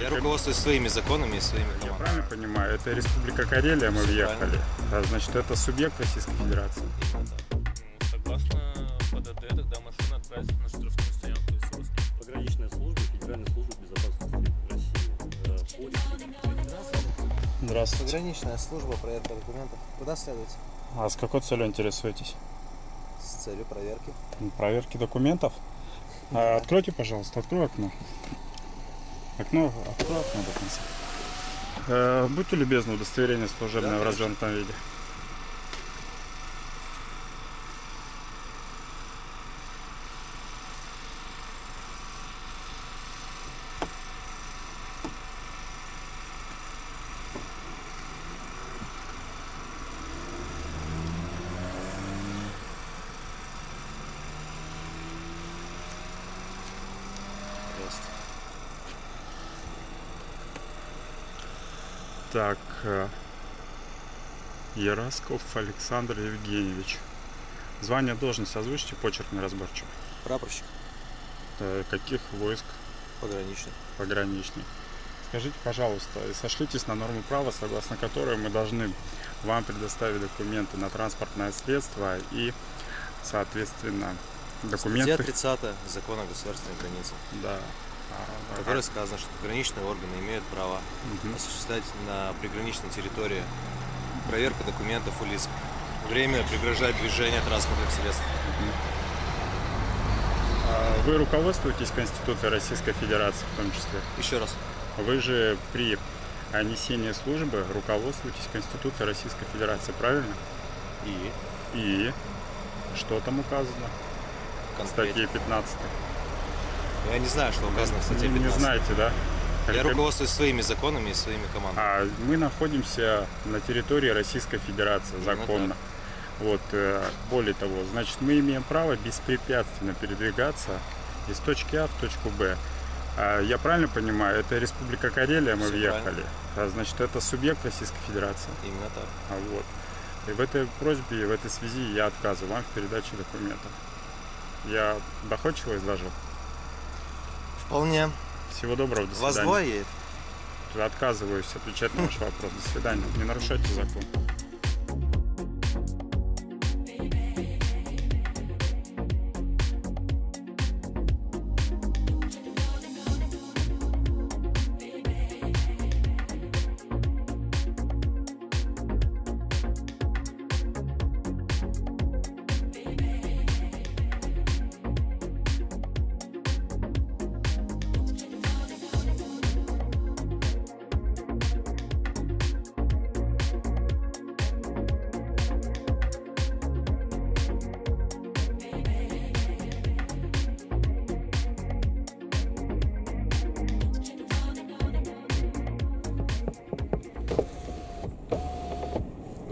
Я руководствуюсь своими законами и своими Я командами. правильно понимаю, это Республика Карелия, мы въехали. А, значит, это субъект Российской Федерации. Ну, Согласно ПДД, тогда машина отправится на штрафную стоянку и собственно. Пограничная служба, Федеральная служба безопасности России. Э, Здравствуйте. Пограничная служба, проверка документов. Куда следуете? А с какой целью интересуетесь? С целью проверки. Проверки документов? А, откройте, пожалуйста, открой окно. Окно, окно до конца. Э, будьте любезны, удостоверение служебное в развернутом виде. Так, э, Яросков Александр Евгеньевич. Звание, должность озвучьте, почерк неразборчивый. Прапорщик. Э, каких войск Пограничный. пограничных? Скажите, пожалуйста, сошлитесь на норму права, согласно которой мы должны вам предоставить документы на транспортное средство и, соответственно, Статья документы. 30 Закона о государственной границе, Да. В которой сказано, что пограничные органы имеют право мгм. осуществлять на приграничной территории проверку документов у лиц. Время преграждать движение транспортных средств. А Вы руководствуетесь Конституцией Российской Федерации в том числе? Еще раз. Вы же при несении службы руководствуетесь Конституцией Российской Федерации, правильно? И И что там указано в конкретно. статье 15? Я не знаю, что указано в статье Не- Не 15. знаете, да? Я руководствуюсь своими законами и своими командами. А мы находимся на территории Российской Федерации Ну законно. Вот, э, более того, значит, мы имеем право беспрепятственно передвигаться из точки А в точку Б. А я правильно понимаю, это Республика Карелия, мы Всё въехали. А, значит, это субъект Российской Федерации. Именно так. А вот. И в этой просьбе, в этой связи я отказываю вам в передаче документов. Я доходчиво изложил. Вполне. Всего доброго, до Вас свидания. двое едет? Отказываюсь отвечать на ваш вопрос. До свидания. Не нарушайте закон.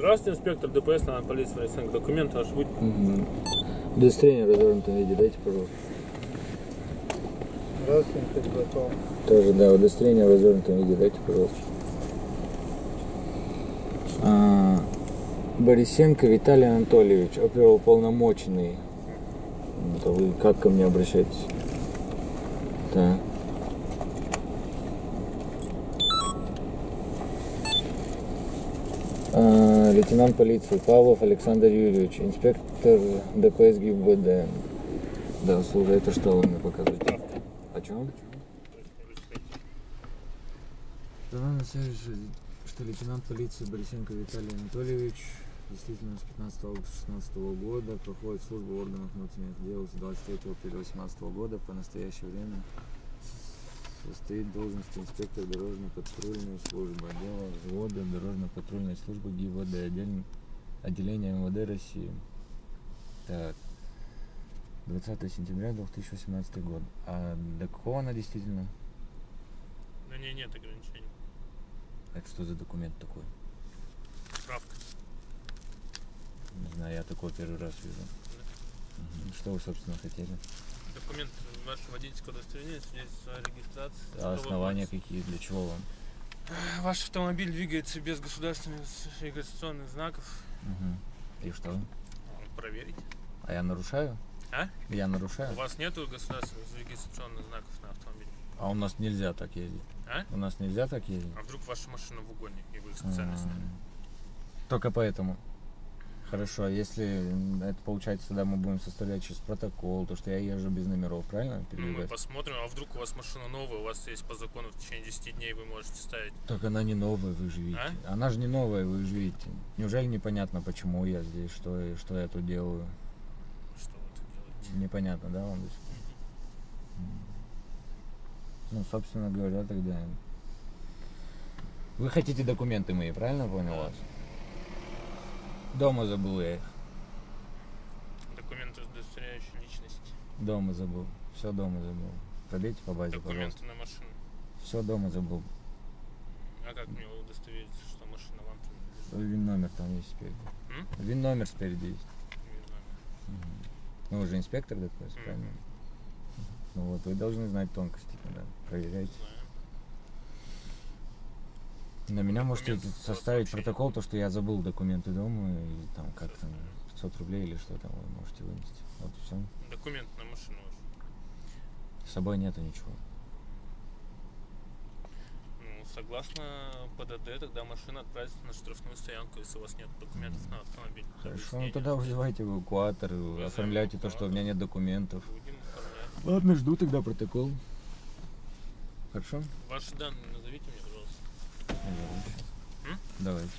Здравствуйте, инспектор ДПС на полиции Александр. Документы аж будь. Мгм. Удостоверение в развернутом виде дайте, пожалуйста. Здравствуйте, готов. Тоже, да, удостоверение в развернутом виде дайте, пожалуйста. А, Борисенко Виталий Анатольевич, оперуполномоченный. Это вы как ко мне обращаетесь? Так. А, лейтенант полиции Павлов Александр Юрьевич, инспектор ДПС ГИБДД. Да, слушай, это что вы мне показываете? О чем? Давай на что лейтенант полиции Борисенко Виталий Анатольевич действительно с 15 августа 2016 года проходит службу в органах внутренних дел с 23 апреля 2018 года по настоящее время состоит в должности инспектор дорожно-патрульной службы отдела взвода дорожно-патрульной службы ГИБДД отдель- отделения МВД России. Так. 20 сентября 2018 год. А до какого она действительно? На ней нет ограничений. Это что за документ такой? Справка. Не знаю, я такой первый раз вижу. Мгм. Что вы, собственно, хотели? Документ ваше водительское удостоверение, свидетельство о регистрации. А основания какие? Для чего вам? Ваш автомобиль двигается без государственных регистрационных знаков. Мгм. И что? Проверить. А я нарушаю? А? Я У нарушаю? вас нету государственных регистрационных знаков на автомобиле? А у нас нельзя так ездить. А? У нас нельзя так ездить. А вдруг ваша машина в угоне, и вы специально? М. Только поэтому. Хорошо, а если это получается, тогда мы будем составлять через протокол, то что я езжу без номеров, правильно? Ну, мы посмотрим, а вдруг у вас машина новая, у вас есть по закону в течение 10 дней вы можете ставить. Так она не новая, вы же видите. А? Она же не новая, вы же видите. Неужели непонятно, почему я здесь, что, и- что я тут делаю? Что вы тут делаете? Непонятно, да, вам здесь? Ну, собственно говоря, тогда... Вы хотите документы мои, правильно понял вас? Дома забыл я их. Документы, удостоверяющие личность. Дома забыл. Все дома забыл. Пробейте по базе, Документы пожалуйста. на машину. Все дома забыл. А как мне удостовериться, что машина вам принадлежит? Вин номер там есть спереди. М? Вин номер спереди есть. Не знаю. Ну, вы же инспектор Мгм. правильно? Ну вот, вы должны знать тонкости, тогда. Проверяйте. Знаю. На меня можете составить протокол, то, что я забыл документы дома, и там как там 500 рублей или что там вы можете вынести. Вот и все. Документ на машину. С собой нету ничего. Ну, согласно ПДД, тогда машина отправится на штрафную стоянку, если у вас нет документов на автомобиль. Хорошо, ну тогда вызывайте эвакуатор, Вызовем оформляйте то, что у меня нет документов. Будем. Ладно, жду тогда протокол. Хорошо? Ваши данные назовите мне, пожалуйста. Наверное, щас. М? Давайте.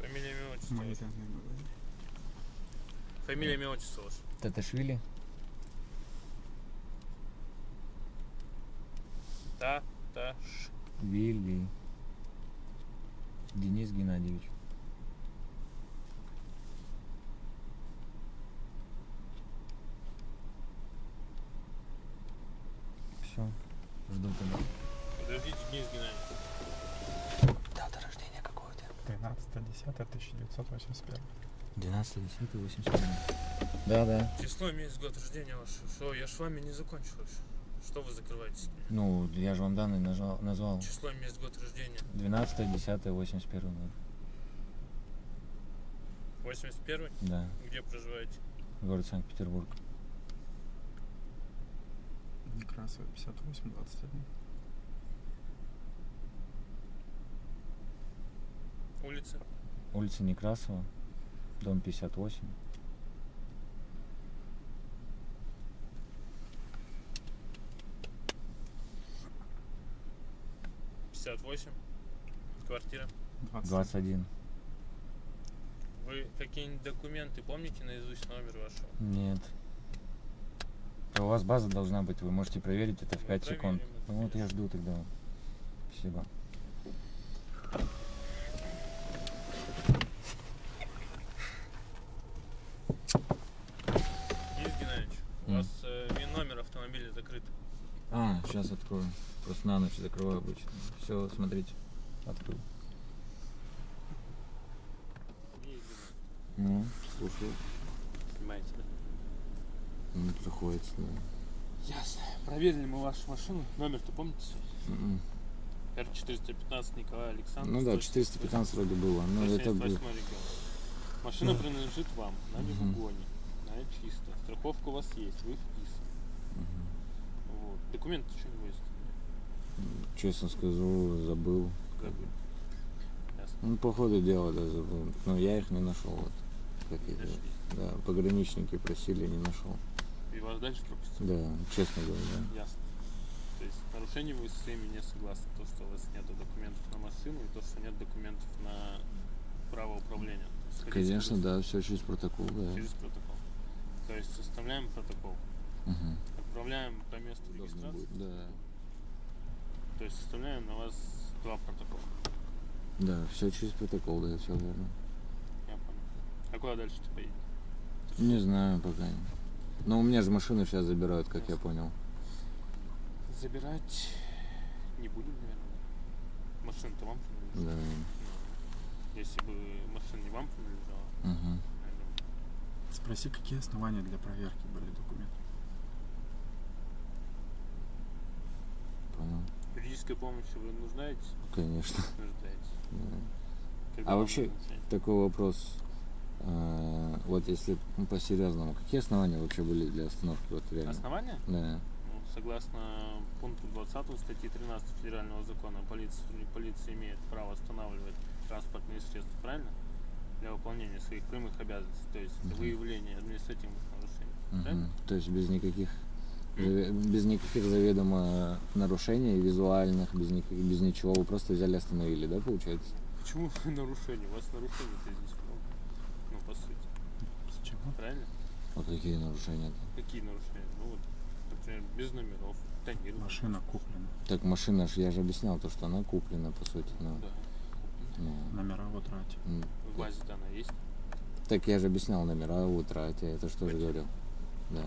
Фамилия, имя, отчество. Фамилия, имя, отчество ваше. Таташвили? Та, та, ш. Денис Геннадьевич. Все. Жду тогда. Подождите, Денис Геннадьевич. Дата рождения какого у тебя? 13.10.1981. 12 10 81. Да, да. Число, месяц, год рождения ваше. Что, я ж с вами не закончил вообще. Что вы меня? Ну, я же вам данные нажал, назвал. Число, месяц, год рождения. 12 10 81 год. 81 Да. Где проживаете? Город Санкт-Петербург. Некрасова 58 21. Улица? Улица Некрасова. Дом 58. Пятьдесят восемь. Квартира. 20. 21. Вы какие-нибудь документы помните наизусть номер вашего? Нет. А У вас база должна быть, вы можете проверить это в Ну, 5 секунд. Ну вот я жду тогда. Спасибо. Денис Геннадьевич, у М. вас э, вин номер автомобиля закрыт. А, сейчас открою. Просто на ночь закрываю обычно. Все, смотрите. Открыл. Ну, слушаю. Снимаете, да? Ну, приходится, да. Ясно. Проверили мы вашу машину. Номер-то помните? М-м. Р-415 Николай Александр. Ну да, 415 вроде было. Но это было. 178 регион. Машина принадлежит вам, она не в угоне, она чисто. Страховка у вас есть, вы вписаны. Мгм. Вот. Документы что не возите? Честно скажу, забыл. Забыл. Ясно. Ну, по ходу дела, да, забыл. Но я их не нашел. Вот. Как Нашли. Да, пограничники просили, не нашел. И вас дальше пропустили? Да, честно говоря, да. Ясно. То есть нарушение вы с ними не согласны. То, что у вас нет документов на машину и то, что нет документов на право управления. Хотите Конечно, да, все через протокол, да. Через протокол. То есть составляем протокол, Угу. Отправляем по месту регистрации. Да. То есть составляем на вас два протокола. Да, все через протокол, да, все верно. Я понял. А куда дальше ты поедешь? Не знаю пока. Но у меня же машину сейчас забирают, как я понял. Забирать не будем, наверное. Машина-то вам принадлежит. Да. Ну, Если бы машина не вам принадлежала, Угу. Спроси, какие основания для проверки были документов. Понял. При Юридической помощи вы нуждаетесь? Конечно. Нуждаетесь. Да. Когда А вообще-? Такой вопрос. А, Вот если ну, по-серьезному, какие основания вообще были для остановки вот реально? Основания? Да. Ну, согласно пункту 20 статьи 13 Федерального закона, полиция, полиция имеет право останавливать транспортные средства, правильно? Для выполнения своих прямых обязанностей, то есть Мгм. выявления административных нарушений. Правильно? То есть без никаких без никаких заведомо нарушений визуальных, без, никак- без ничего, вы просто взяли и остановили, да, получается? Почему нарушение? У вас нарушений-то здесь много. Ну, по сути. Чего? Правильно? А какие нарушения-то? Какие нарушения? Ну вот, например, без номеров, тонирование. Машина куплена. Так машина ж, я же объяснял то, что она куплена, по сути. Ну, Да. ну, Номера в утрате. В базе-то она есть. Так я же объяснял номера в утрате, это что же говорил? Да.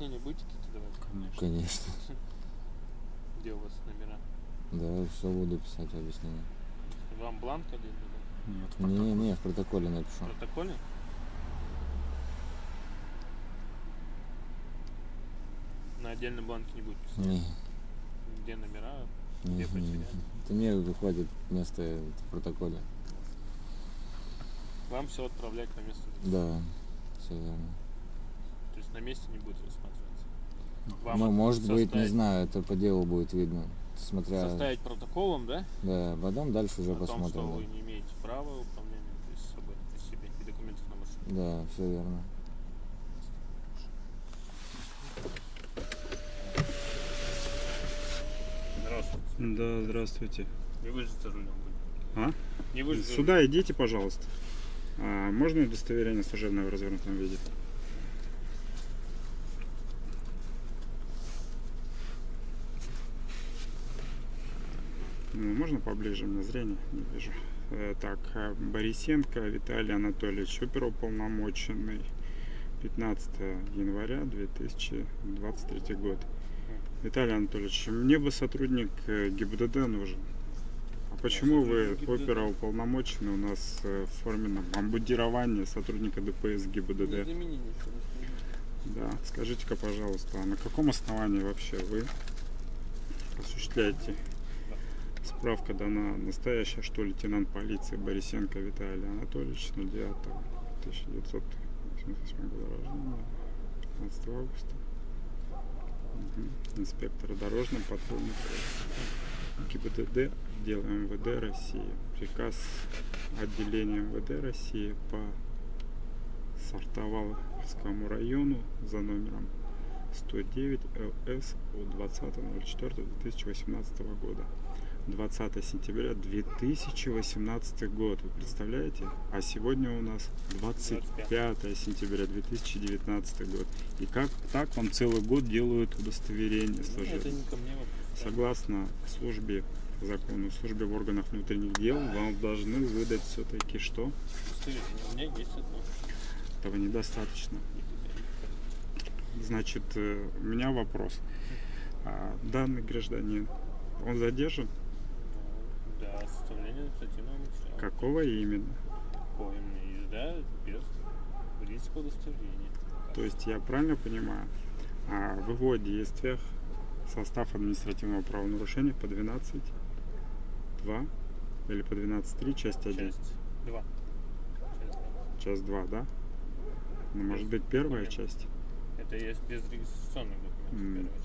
Объяснения будете какие-то давать? Конечно. Конечно. Где у вас номера? Да, все буду писать объяснение. Вам бланк один? Нет, в Не, протоколе. не, в протоколе напишу. В протоколе? На отдельном бланке не будет писать. Не, Где номера? не, Где не. потеряли? Это мне хватит места в протоколе. Вам все отправлять месту жительства. Да, все верно. То есть на месте не будет рассматриваться. Вам ну, может быть, не составить- знаю, это по делу будет видно. Смотря. Составить протоколом, да? Да, потом дальше уже О том, что посмотрим. вы не имеете права управления, то есть с собой, при себе, и документов на машину. Да, все верно. Здравствуйте. Да, здравствуйте. Не вы же за рулем были. А? Не вы же Сюда идите, пожалуйста. А, можно удостоверение служебного в развернутом виде? Ну, можно поближе, меня зрение не вижу. Э, Так, э, Борисенко Виталий Анатольевич, оперуполномоченный, 15 января 2023 год. Виталий Анатольевич, мне бы сотрудник э, ГИБДД нужен. А почему вы оперуполномоченный у нас в форменном обмундировании сотрудника ДПС ГИБДД? Да, скажите-ка, пожалуйста, а на каком основании вообще вы осуществляете? Справка дана настоящая, что лейтенант полиции Борисенко Виталий Анатольевич 09 1988 года рождения, 15 августа. Мгм. Инспектор дорожной патрульной. ГИБДД, отдел МВД России. Приказ отделения МВД России по Сартоваловскому району за номером 109 ЛС от 20.04.2018 года. 20 сентября 2018 год, вы представляете? А сегодня у нас 25 сентября 2019 год. И как так вам целый год делают удостоверение Ну, служебное? Согласно службе закону, службе в органах внутренних дел, вам должны выдать все-таки что? Удостоверение. У меня есть одно. Этого недостаточно. Значит, э, у меня вопрос. А, Данный гражданин, он задержан? Да, составление административного материала. Какого именно? Коим езда без водительского удостоверения. То есть я правильно понимаю, а в его действиях состав административного правонарушения по 12.2 или по 12.3, часть 1, Часть 2. Часть 2. часть 2, да? Ну, может быть, первая часть? Это есть без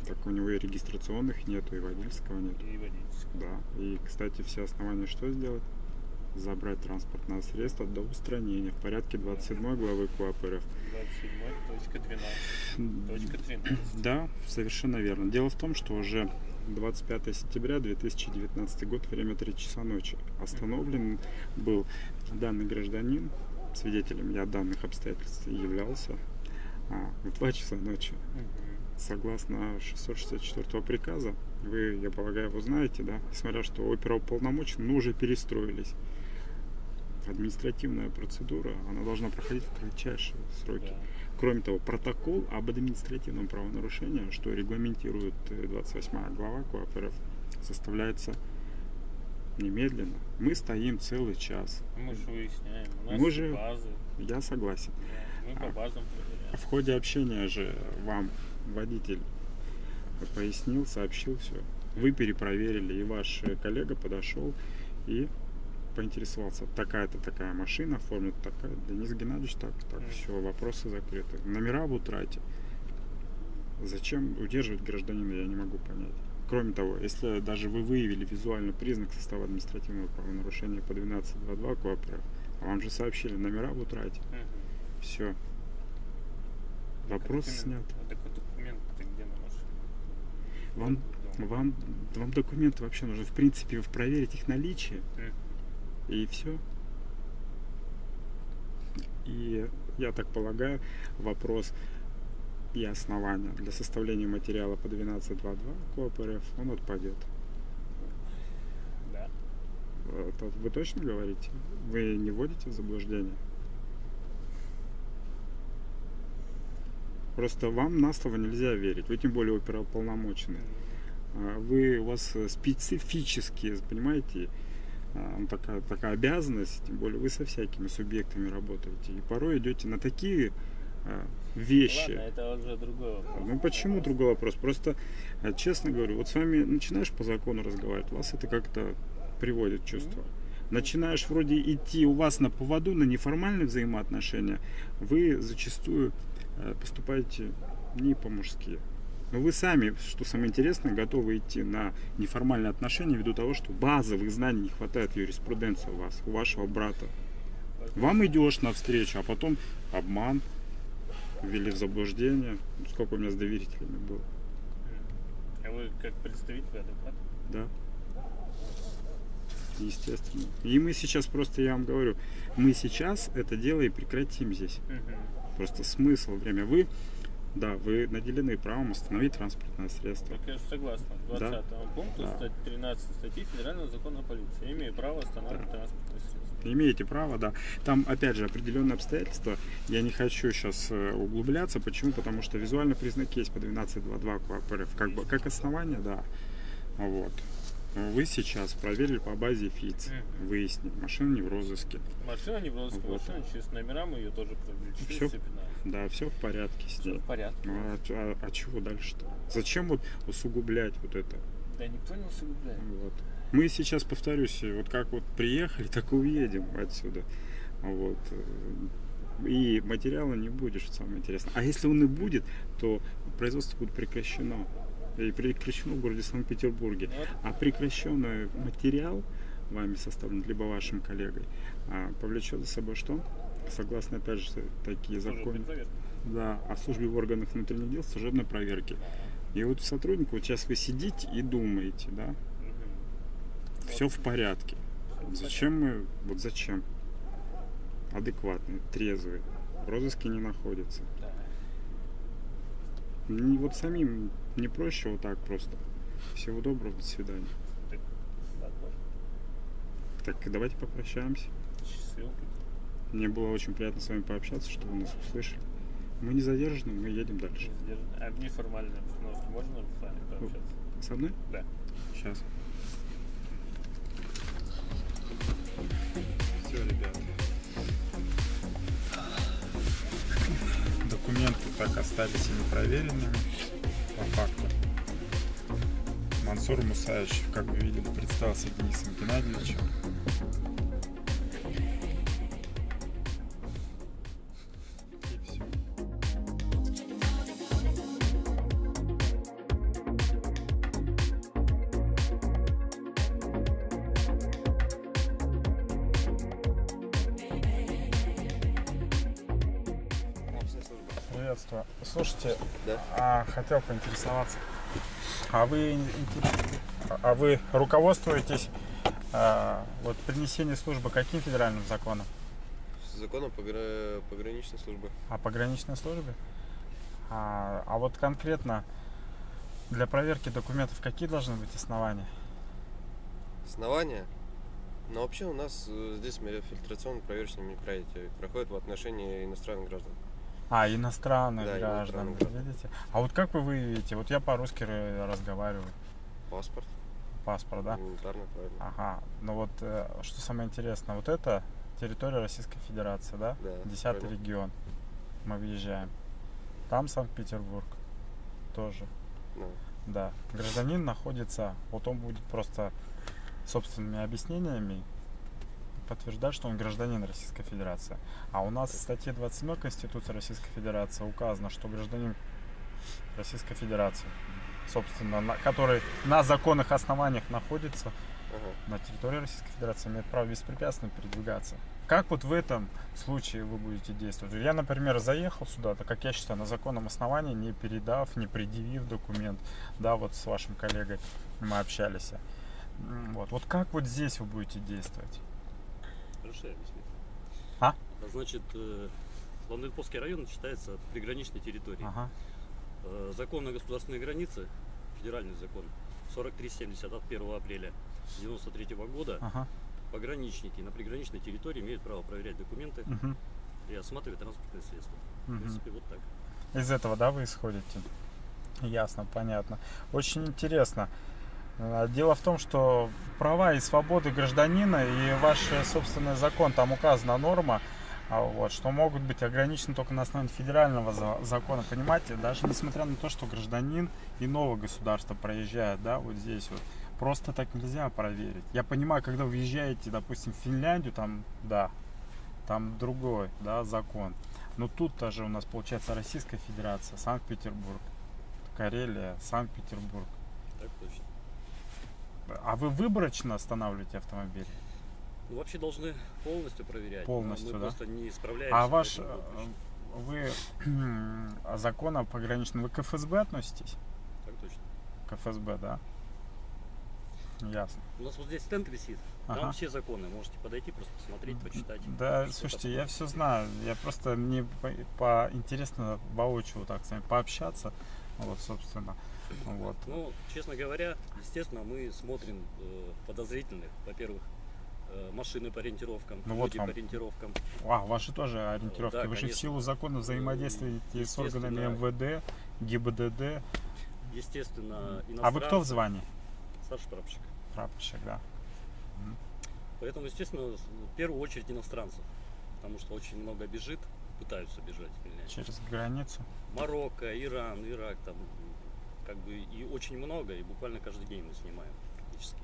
Так у него и регистрационных нету, и водительского часть. И водительского. Да. И, кстати, все основания что сделать? Забрать транспортное средство до устранения в порядке 27 главы КУАП РФ. 27.12. Точка 13. Да, совершенно верно. Дело в том, что уже 25 сентября 2019 год, время 3 часа ночи, остановлен был данный гражданин, свидетелем я данных обстоятельств являлся, а, в 2 часа ночи. Мгм. Согласно 664 приказа, вы, я полагаю, его знаете, да, несмотря что оперуполномоченные, ну, уже перестроились. Административная процедура, она должна проходить в кратчайшие сроки. Да. Кроме того, протокол об административном правонарушении, что регламентирует э, 28 глава КОАП РФ, составляется немедленно. Мы стоим целый час. Мы же выясняем. У нас Мы же- базы. Я согласен. да, Мы по А. базам проверяем. В ходе общения же вам водитель пояснил, сообщил все. Вы перепроверили, и ваш коллега подошел и поинтересовался, такая-то такая машина, форма такая. Денис Геннадьевич, так, так, Мгм. все, вопросы закрыты. Номера в утрате. Зачем удерживать гражданина, я не могу понять. Кроме того, если даже вы выявили визуальный признак состава административного правонарушения по 12.2.2 КОАПР, а вам же сообщили номера в утрате. Мгм. Все. Вопрос снят. а Так вот документ ты где на машине? Вам, вам, вам документы вообще нужно, в принципе, проверить их наличие, Мгм. и все. И я так полагаю, вопрос и основания для составления материала по 12.2.2 КОАП РФ, он отпадет. Да. Вы точно говорите? Вы не вводите в заблуждение? Просто вам на слово нельзя верить. Вы тем более оперуполномоченный. А Вы, у вас специфические, понимаете, а, ну, такая, такая обязанность, тем более вы со всякими субъектами работаете. И порой идете на такие а, вещи. Ладно, это уже другой вопрос. Ну почему другой вопрос? Просто, честно говорю, вот с вами начинаешь по закону разговаривать, вас это как-то приводит в чувство. Начинаешь вроде идти у вас на поводу, на неформальные взаимоотношения, вы зачастую э, поступаете не по-мужски. Но вы сами, что самое интересное, готовы идти на неформальные отношения ввиду того, что базовых знаний не хватает юриспруденции у вас, у вашего брата. Вам идешь навстречу, а потом обман, ввели в заблуждение. Сколько у меня с доверителями было, А вы как представитель адвоката? да? Естественно. И мы сейчас просто, я вам говорю, мы сейчас это дело и прекратим здесь. Просто смысл, время. Вы, да, вы наделены правом остановить транспортное средство. Так я же согласен. 20 пункту Да. стать 13 статьи Федерального закона о полиции. Имею право останавливать Да. транспортное средство. Имеете право, да. Там, опять же, определенные обстоятельства. Я не хочу сейчас углубляться. Почему? Потому что визуальный признак есть по 12.2.2 КОАП РФ. Как, бы, как основание, да. Вот. Вы сейчас проверили по базе ФИЦ. Мгм. Выяснили, машина не в розыске. Машина не в розыске, Вот. машина через номера мы ее тоже проверили. 415. Да, все в порядке с Все ней. в порядке. Ну, а, а- а чего дальше-то? Зачем вот усугублять вот это? Да никто не усугубляет. Вот. Мы сейчас, повторюсь, вот как вот приехали, так и уедем отсюда. Вот. И материала не будет, что самое интересное. А если он и будет, то производство будет прекращено. И прекращено в городе Санкт-Петербурге. А прекращенный материал вами составлен, либо вашим коллегой, а, повлечет за собой что? Согласно, опять же, такие законы. Да, о службе в органах внутренних дел служебной проверки. И вот сотрудник, вот сейчас вы сидите и думаете, да, Мгм. все в порядке. Зачем мы, вот зачем? Адекватные, трезвые, в розыске не находятся. Да. Не, вот самим не проще вот так просто. Всего доброго, до свидания. Так, давайте попрощаемся. Мне было очень приятно с вами пообщаться, что вы нас услышали. Мы не задержаны, мы едем дальше. А в неформальной обстановке можно с вами пообщаться? Со мной? Да. Сейчас. Все, ребят. Документы так остались и непроверенными, факту. Мансур Мусаевич, как вы видели, представился Денисом Геннадьевичем. Хотел поинтересоваться. А вы, а вы руководствуетесь а, вот принесение службы каким федеральным законом? Законом погра- пограничной службы. О пограничной службе? А, а вот конкретно для проверки документов какие должны быть основания? Основания? Но вообще у нас э, здесь фильтрационно проверочные мероприятия проходят в отношении иностранных граждан. А, иностранных Да, граждан, иностранных видите? А вот как вы выявите? Вот я по-русски ра- разговариваю. Паспорт. паспорт, да? Элементарно, правильно. Ага. Ну вот, э, что самое интересное, вот это территория Российской Федерации, да? Да, Десятый регион. Мы въезжаем. Там Санкт-Петербург. Тоже. Да. Да. Гражданин находится, вот он будет просто собственными объяснениями подтверждать, что он гражданин Российской Федерации. А у нас в статье 27 Конституции Российской Федерации указано, что гражданин Российской Федерации, собственно, на, который на законных основаниях находится Ага. на территории Российской Федерации, имеет право беспрепятственно передвигаться. Как вот в этом случае вы будете действовать? Я, например, заехал сюда, так как я считаю, на законном основании, не передав, не предъявив документ, да, вот с вашим коллегой мы общались. Вот, вот как вот здесь вы будете действовать? Я объясню. А? Значит, э, Ланденповский район считается приграничной территорией. Ага. Э, Закон о государственной границе, федеральный закон, 4370 от 1 апреля 93 года, Ага. пограничники на приграничной территории имеют право проверять документы мгм, и осматривать транспортные средства. В мгм. принципе, вот так. Из этого, да, вы исходите? Ясно, понятно. Очень интересно. Э, Дело в том, что права и свободы гражданина и ваш э, собственный закон, там указана норма, а, вот, что могут быть ограничены только на основании федерального за- закона. Понимаете, даже несмотря на то, что гражданин иного государства проезжает, да, вот здесь вот, просто так нельзя проверить. Я понимаю, когда вы въезжаете, допустим, в Финляндию, там, да, там другой, да, закон. Но тут тоже у нас получается Российская Федерация, Санкт-Петербург, Карелия, Санкт-Петербург. Так точно. А вы выборочно останавливаете автомобиль? Ну, вообще должны полностью проверять. но Полностью, мы да? просто не справляемся. А ваш, э, вы а закон о пограничном, вы к ФСБ относитесь? Так точно. К ФСБ, да? Ясно. У нас вот здесь стенд висит. Там Ага. все законы. Можете подойти, просто посмотреть, почитать. Да, слушайте, я все знаю. Я просто мне по, по- интересно воочию так с вами пообщаться. Вот, собственно. Вот. Ну, честно говоря, естественно, мы смотрим э, подозрительных. Во-первых, э, машины по ориентировкам, Ну вот люди вам. по ориентировкам. А, ваши тоже ориентировки. Да, Вы же в конечно. силу закона взаимодействуете с органами. МВД, ГИБДД. Естественно, А вы кто в звании? Старший прапорщик. Прапорщик, да. Поэтому, естественно, в первую очередь иностранцев. Потому что очень много бежит, пытаются бежать. Через границу. Марокко, Иран, Ирак, там как бы и очень много, и буквально каждый день мы снимаем практически.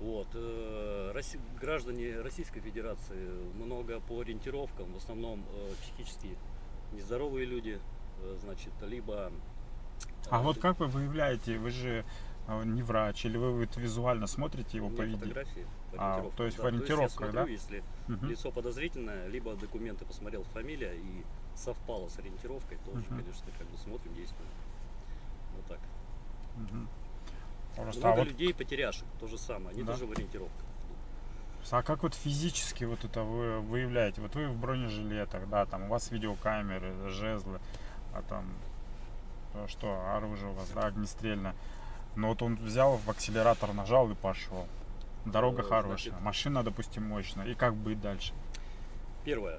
Вот. э, Росси- граждане Российской Федерации много по ориентировкам, в основном э, психически нездоровые люди, э, значит, либо... А вот как вы выявляете, вы же не врач, или вы визуально смотрите его поведение? А, то есть в я ориентировках, да? если Мгм. лицо подозрительное, либо документы посмотрел, фамилия и совпало с ориентировкой, тоже, Мгм. конечно, как бы смотрим, действуем. Мгм. Просто, Много а, вот, людей потеряшек, то же самое, они Да. тоже в ориентировках. а как вот физически вот это вы выявляете? Вот вы в бронежилетах, да, там у вас видеокамеры, жезлы, а там э, что, оружие у вас, да, огнестрельное. Но вот он взял в акселератор, нажал и пошел. Дорога Э, хорошая, значит- машина, допустим, мощная. И как быть дальше? Первое.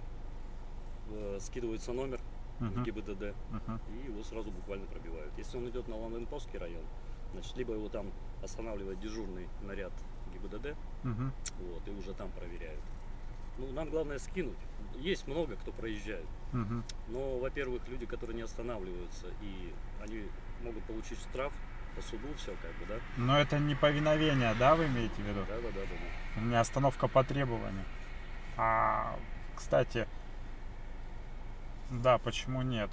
Э, Скидывается номер в Мгм, ГИБДД, мгм. и его сразу буквально пробивают. Если он идет на Ланденповский район, значит, либо его там останавливает дежурный наряд ГИБДД, Мгм. вот, и уже там проверяют. Ну, нам главное скинуть. Есть много, кто проезжает. Мгм. Но, во-первых, люди, которые не останавливаются, и они могут получить штраф по суду, все как бы, да? Но это не повиновение, да, вы имеете в виду? Да, да, да, да. да. Не остановка по требованию. А, кстати, да, почему нет?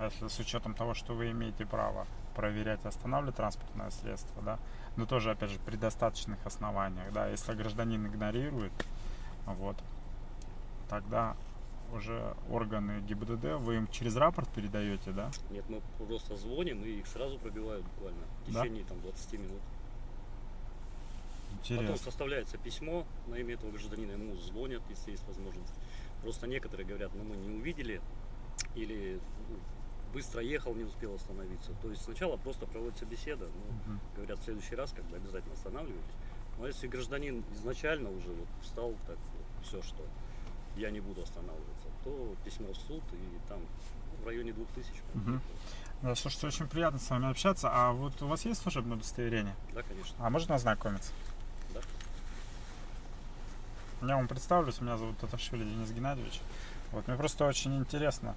Если с учетом того, что вы имеете право проверять останавливать транспортное средство, да, но тоже, опять же, при достаточных основаниях, да, если гражданин игнорирует, вот, тогда уже органы ГИБДД, вы им через рапорт передаете, да? Нет, мы просто звоним, и их сразу пробивают буквально в Да? течение там 20 минут. Потом Интересно. составляется письмо на имя этого гражданина, ему звонят, если есть возможность. Просто некоторые говорят, ну мы не увидели, или ну, быстро ехал, не успел остановиться. То есть сначала просто проводится беседа, ну, Мгм. говорят, в следующий раз бы обязательно останавливайтесь. Но если гражданин изначально уже вот встал так все, что я не буду останавливаться, то письмо в суд и там ну, в районе двух тысяч. по-моему, Мгм. Да, слушайте, очень приятно с вами общаться. А вот у вас есть служебное удостоверение? Да, конечно. А можно ознакомиться? Да. Я вам представлюсь, меня зовут Таташвили Денис Геннадьевич. Вот, мне просто очень интересно,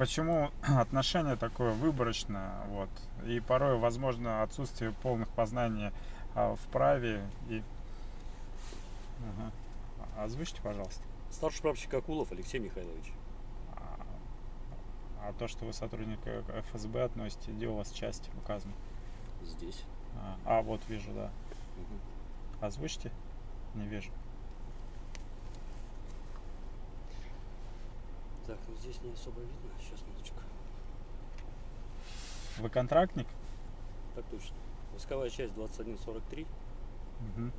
почему отношение такое выборочное, вот, и порой, возможно, отсутствие полных познаний а, в праве и... Ага. Озвучьте, пожалуйста. Старший прапорщик Акулов Алексей Михайлович. А, а то, что вы сотрудник э, ФСБ относите, где у вас часть указана? Здесь. А, а, вот вижу, да. Мгм. Озвучьте? Не вижу. Так, ну здесь не особо видно. Сейчас, минуточку. Вы контрактник? Так точно. Войсковая часть 2143. Мгм.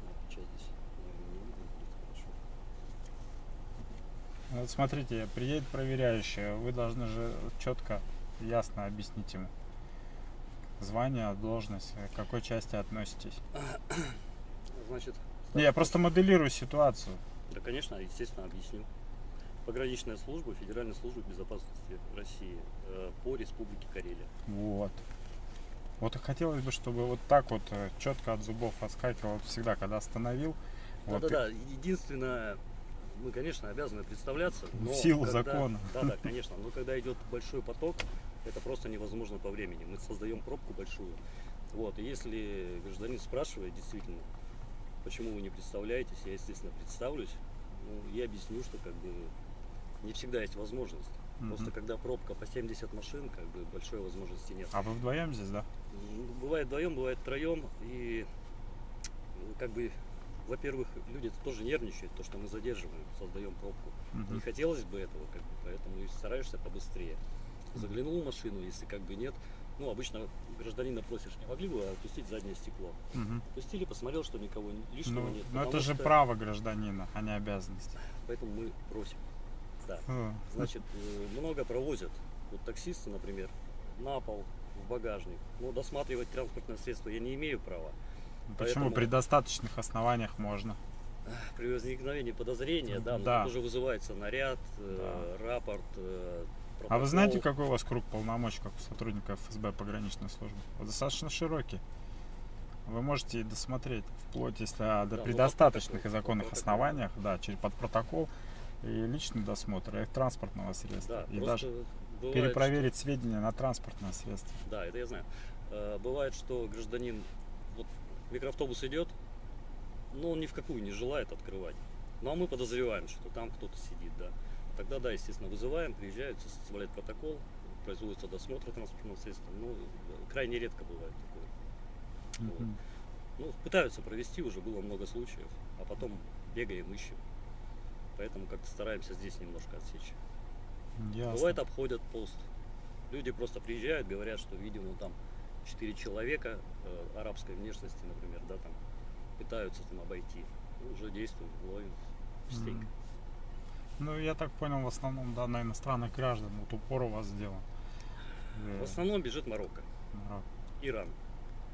Так, часть здесь, наверное, не видно будет хорошо. Вот смотрите, приедет проверяющий, вы должны же четко, ясно объяснить ему звание, должность, к какой части относитесь. Значит, Не, я просто моделирую ситуацию. Да, конечно, естественно, объясню. Пограничная служба Федеральной службы безопасности России э, по Республике Карелия. Вот. Вот и хотелось бы, чтобы вот так вот четко от зубов отскакивал вот всегда, когда остановил. вот Да-да-да, единственное, мы, конечно, обязаны представляться. В но силу когда- закона. Да-да, конечно. Но когда идет большой поток, это просто невозможно по времени. Мы создаем пробку большую. Вот, и если гражданин спрашивает действительно, почему вы не представляетесь, я, естественно, представлюсь. Ну, я объясню, что как бы не всегда есть возможность. Мгм. Просто когда пробка по 70 машин, как бы большой возможности нет. А вы вдвоем здесь, да? Бывает вдвоем, бывает втроем. И как бы, во-первых, люди тоже нервничают, то, что мы задерживаем, создаем пробку. Мгм. Не хотелось бы этого, как бы, поэтому и стараешься побыстрее. Заглянул в машину, если как бы нет. Ну, обычно гражданина просишь, не могли бы опустить заднее стекло. Мгм. Опустили, посмотрел, что никого лишнего Ну, нет. но это потому же что- право гражданина, а не обязанность. Поэтому мы просим. Да. Фу. Значит, э, много провозят. Вот таксисты, например, на пол, в багажник. Но досматривать транспортное средство я не имею права. Почему поэтому- при достаточных основаниях можно? При возникновении подозрения, да, но Да. тут уже вызывается наряд, э, рапорт, э, А вы знаете, какой у вас круг полномочий, как у сотрудника ФСБ пограничной службы? Он достаточно широкий. Вы можете досмотреть вплоть, если а, Да, при достаточных и законных основаниях, да, через под протокол и личный досмотр, и транспортного средства. Да, и даже бывает, перепроверить сведения на транспортное средство. что- Да, это я знаю. Э, Бывает, что гражданин, вот микроавтобус идет, но он ни в какую не желает открывать. Ну а мы подозреваем, что там кто-то сидит, да. Тогда, да, естественно, вызываем, приезжают, составляют протокол, производится досмотр транспортного средства. Ну, крайне редко бывает такое. Вот. Мгм. Ну, пытаются провести, уже было много случаев, а потом бегаем, ищем. Поэтому как-то стараемся здесь немножко отсечь. Ясно. Бывает, обходят пост. Люди просто приезжают, говорят, что, видимо, там четыре человека э, арабской внешности, например, да, там пытаются там обойти. Ну, уже действуем, ловим частенько. Мгм. Ну, я так понял, в основном, да, на иностранных граждан. Вот упор у вас сделан. Э, В основном бежит Марокко, Марок. Иран.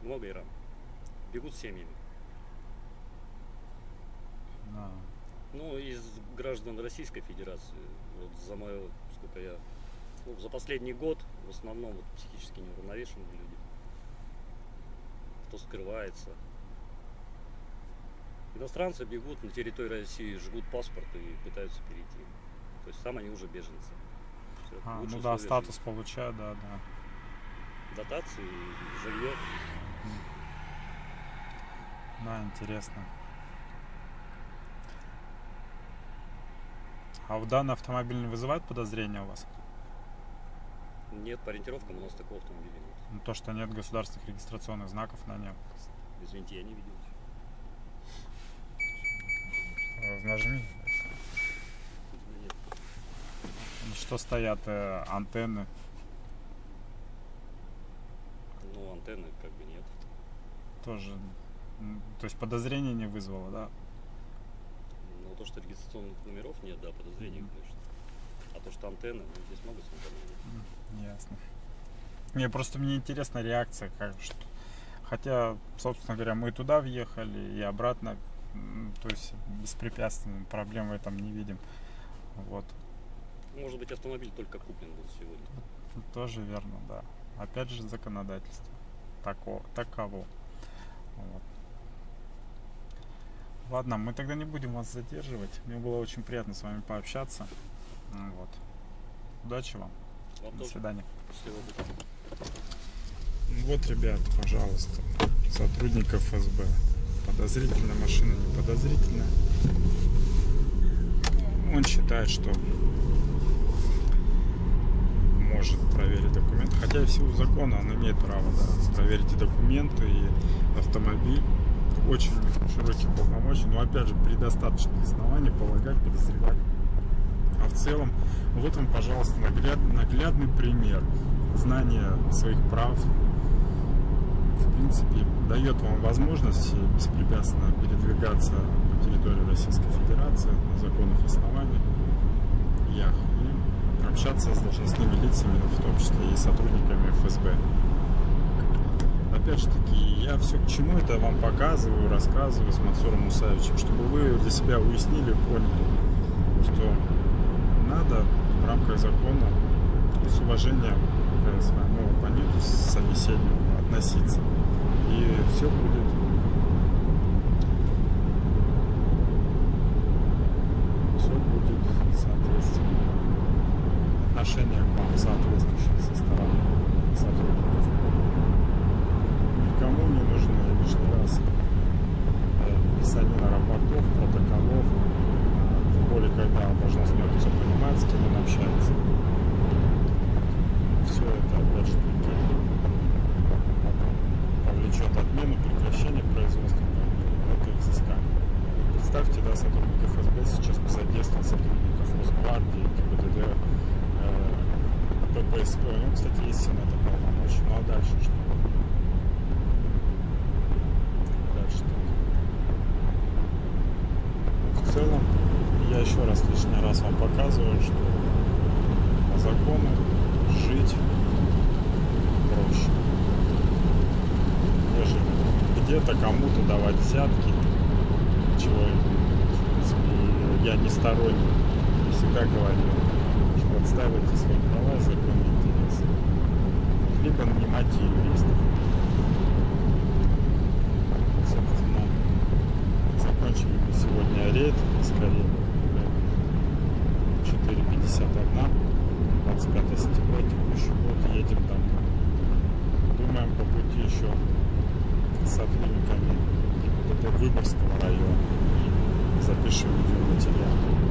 Много Иран. Бегут семьями. Да. Ну, из граждан Российской Федерации, вот за мое, сколько я, ну, за последний год в основном вот, психически неуравновешенные люди. Кто скрывается. Иностранцы бегут на территории России, жгут паспорт и пытаются перейти. То есть там они уже беженцы. А, ну да, статус получают, да, да. жизни. Дотации, жилье. Да, интересно. А вот данный автомобиль не вызывает подозрения у вас? Нет, по ориентировкам у нас такого автомобиля нет. Ну, то, что нет государственных регистрационных знаков на нем. Извините, я не видел. Нажми. Ну, Что стоят э, антенны? Ну, антенны как бы нет. Тоже. То есть подозрения не вызвало, да? Ну, то, что регистрационных номеров нет, да, подозрений, Мгм. конечно. А то, что антенны, ну, здесь много с антеннами. М, Ясно. Не, просто мне интересна реакция, как что. Хотя, собственно говоря, мы туда въехали и обратно то есть беспрепятственно, проблем в этом не видим. Вот. Может быть, автомобиль только куплен был сегодня. Тоже верно, да. Опять же, законодательство тако, таково. Вот. Ладно, мы тогда не будем вас задерживать. Мне было очень приятно с вами пообщаться. Вот. Удачи вам. Вам До тоже свидания. пути. Вот, ребят, пожалуйста, сотрудников ФСБ. Подозрительная машина, не подозрительная. Он считает, что может проверить документы. Хотя и в силу закона он имеет право да, проверить и документы, и автомобиль. Очень широкие полномочия, но опять же при достаточных основаниях полагать, подозревать. А в целом, вот вам, пожалуйста, нагляд- наглядный пример знания своих прав, принципе, дает вам возможность беспрепятственно передвигаться по территории Российской Федерации на законных основаниях и общаться с должностными лицами, в том числе и сотрудниками ФСБ. Опять же таки, я все к чему это вам показываю, рассказываю с Мансуром Мусаевичем, чтобы вы для себя уяснили, поняли, что надо в рамках закона с уважением к своему оппоненту, собеседнику относиться. И все будет все будет соответственно отношение к вам соответствующее со стороны сотрудников. Никому не нужны лишний раз э, писанина рапортов, протоколов, тем более, когда должностное лицо понимает, с кем он общается. Все это, опять же, таки, повлечет отмену, прекращение производства взыскание. Представьте, да, сотрудников ФСБ сейчас позадействовать сотрудников Росгвардии, ГИБДД, э, ППСП. Ну, кстати, есть на это полномочия. Ну а дальше что? Дальше что? Ну, в целом, я еще раз лишний раз вам показываю, что по закону жить проще. Нежели где-то кому-то давать взятки, чего, я не сторонник. Я всегда говорил, что отстаивайте свои права и законные интересы. Либо нанимайте юристов. Собственно, закончили мы сегодня рейд скорее. 4.51, 25 сентября текущий год, едем домой. Думаем по пути еще сотрудниками ГИБДД Выборгского района. Запишем видеоматериал.